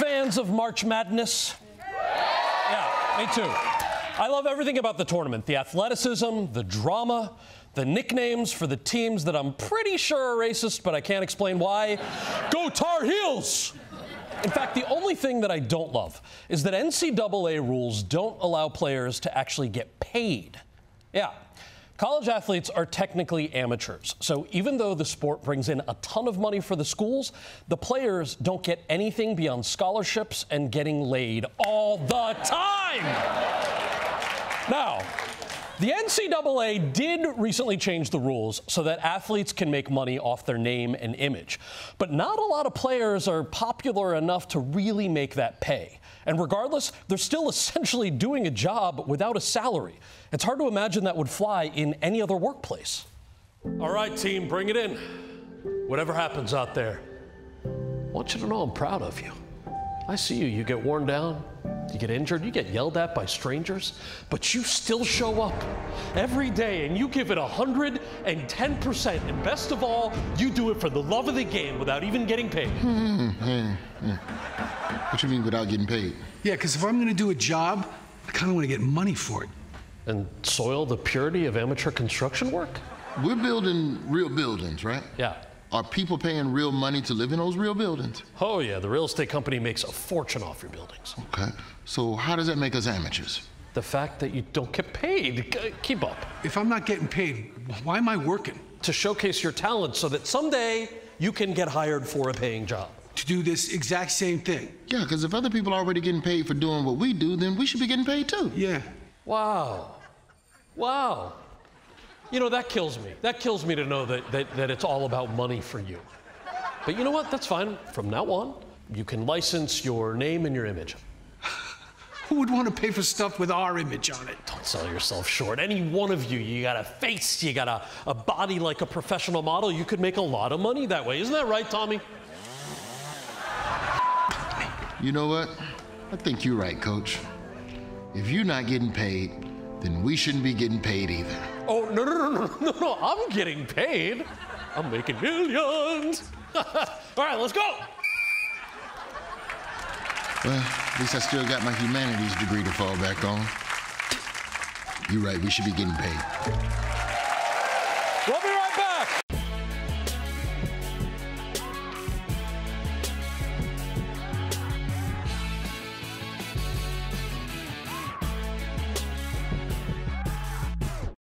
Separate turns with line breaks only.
fans of March Madness? Yeah, me too. I love everything about the tournament the athleticism, the drama, the nicknames for the teams that I'm pretty sure are racist, but I can't explain why. Go Tar Heels! In fact, the only thing that I don't love is that NCAA rules don't allow players to actually get paid. Yeah. College athletes are technically amateurs, so even though the sport brings in a ton of money for the schools, the players don't get anything beyond scholarships and getting laid all the time. Now, the NCAA did recently change the rules so that athletes can make money off their name and image. But not a lot of players are popular enough to really make that pay. And regardless, they're still essentially doing a job without a salary. It's hard to imagine that would fly in any other workplace. All right, team, bring it in. Whatever happens out there, I want you to know I'm proud of you. I see you. You get worn down, you get injured, you get yelled at by strangers, but you still show up every day and you give it 110%. And best of all, you do it for the love of the game without even getting paid.
What you mean without getting paid?
Yeah, because if I'm going to do a job, I kind of want to get money for it.
And soil the purity of amateur construction work?
We're building real buildings, right?
Yeah.
Are people paying real money to live in those real buildings?
Oh, yeah, the real estate company makes a fortune off your buildings.
Okay. So how does that make us amateurs?
The fact that you don't get paid, g- keep up.
If I'm not getting paid, why am I working?
To showcase your talent so that someday you can get hired for a paying job.
To do this exact same thing.
Yeah, because if other people are already getting paid for doing what we do, then we should be getting paid too.
Yeah.
Wow. Wow. You know, that kills me. That kills me to know that, that, that it's all about money for you. But you know what? That's fine. From now on, you can license your name and your image.
Who would want to pay for stuff with our image on it?
Don't sell yourself short. Any one of you, you got a face, you got a, a body like a professional model, you could make a lot of money that way. Isn't that right, Tommy?
You know what? I think you're right, coach. If you're not getting paid, then we shouldn't be getting paid either.
Oh, no, no, no, no, no, no. I'm getting paid. I'm making millions. All right, let's go.
Well, at least I still got my humanities degree to fall back on. You're right, we should be getting paid.
We'll be right back.